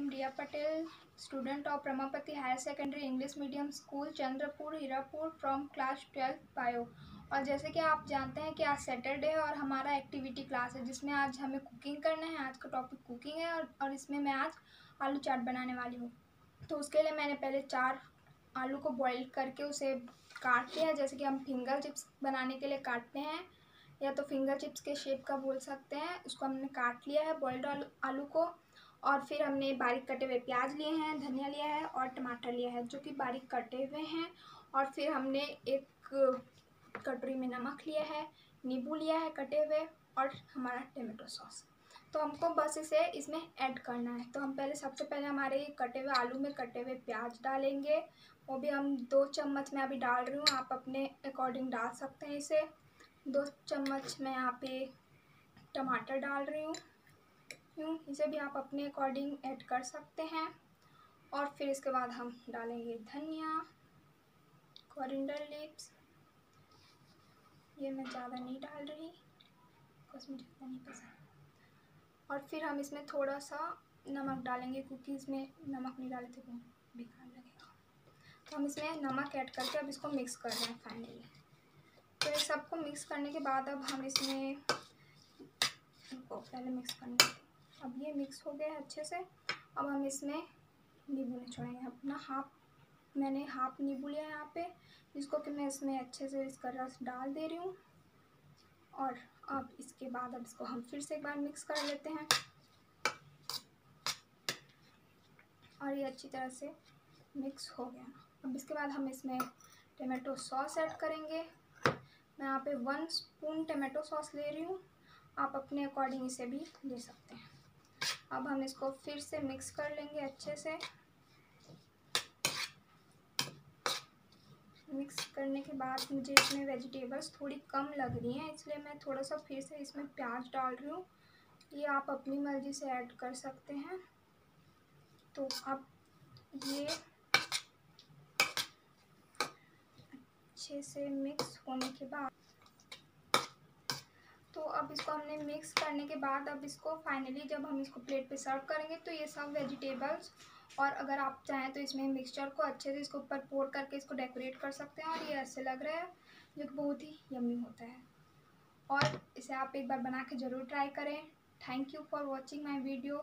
Am Riya Patel student of Brahmapati higher secondary English medium school Chandrapur Hirapur from class twelfth bio और जैसे कि आप जानते हैं कि आज सैटरडे है और हमारा एक्टिविटी क्लास है जिसमें आज हमें कुकिंग करना है आज का टॉपिक कुकिंग है और, और इसमें मैं आज आलू चाट बनाने वाली हूँ। तो उसके लिए मैंने पहले चार आलू को बॉईल करके उसे काट लिया जैसे कि हम फिंगर चिप्स बनाने के लिए काटते हैं या तो फिंगर चिप्स के शेप का बोल सकते हैं उसको हमने काट लिया है बॉइल्ड आलू आलू को। और फिर हमने बारीक कटे हुए प्याज लिए हैं, धनिया लिया है और टमाटर लिया है, जो कि बारीक कटे हुए हैं। और फिर हमने एक कटोरी में नमक लिया है, नींबू लिया है कटे हुए और हमारा टमाटो सॉस। तो हमको बस इसे इसमें ऐड करना है। तो हम पहले, सबसे पहले हमारे कटे हुए आलू में कटे हुए प्याज डालेंगे। वो भी हम दो चम्मच में अभी डाल रही हूँ, आप अपने अकॉर्डिंग डाल सकते हैं इसे। दो चम्मच मैं यहाँ पे टमाटर डाल रही हूँ। यूँ इसे भी आप अपने अकॉर्डिंग ऐड कर सकते हैं। और फिर इसके बाद हम डालेंगे धनिया कॉरिंडर लिप्स ये मैं ज़्यादा नहीं डाल रही मुझे इतना नहीं पसंद और फिर हम इसमें थोड़ा सा नमक डालेंगे, क्योंकि इसमें नमक नहीं डाले थे वो बेकार लगेगा। तो हम इसमें नमक ऐड करके अब इसको मिक्स कर रहे हैं फाइनली तो इस सबको मिक्स करने के बाद अब हम इसमें पहले मिक्स करने अब ये मिक्स हो गया अच्छे से। अब हम इसमें नींबू निचोड़ेंगे। अपना हाफ़ मैंने हाफ़ नींबू लिया यहाँ पे। जिसको कि मैं इसमें अच्छे से इसका रस डाल दे रही हूँ। और अब इसके बाद अब इसको हम फिर से एक बार मिक्स कर लेते हैं। और ये अच्छी तरह से मिक्स हो गया। अब इसके बाद हम इसमें टमाटो सॉस ऐड करेंगे। मैं यहाँ पे वन स्पून टमाटो सॉस ले रही हूँ। आप अपने अकॉर्डिंग इसे भी ले सकते हैं। अब हम इसको फिर से मिक्स कर लेंगे अच्छे से। मिक्स करने के बाद मुझे इसमें वेजिटेबल्स थोड़ी कम लग रही हैं, इसलिए मैं थोड़ा सा फिर से इसमें प्याज डाल रही हूँ। ये आप अपनी मर्ज़ी से ऐड कर सकते हैं। तो अब ये अच्छे से मिक्स होने के बाद अब इसको हमने मिक्स करने के बाद अब इसको फाइनली जब हम इसको प्लेट पे सर्व करेंगे तो ये सब वेजिटेबल्स और अगर आप चाहें तो इसमें मिक्सचर को अच्छे से इसको ऊपर पोर करके इसको डेकोरेट कर सकते हैं और ये ऐसे लग रहा है जो कि बहुत ही यमी होता है। और इसे आप एक बार बना के ज़रूर ट्राई करें। Thank you for watching my video